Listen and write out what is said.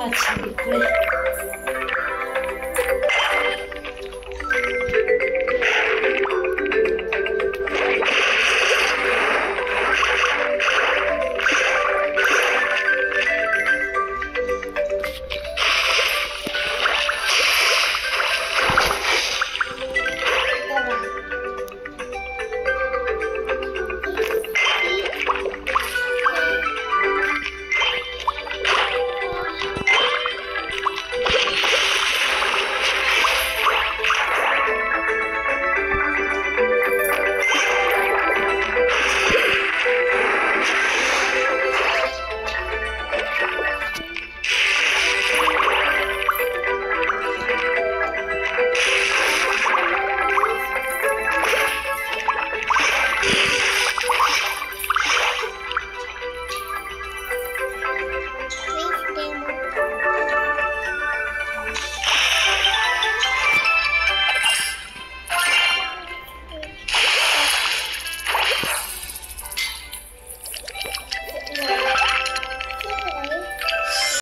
了几う。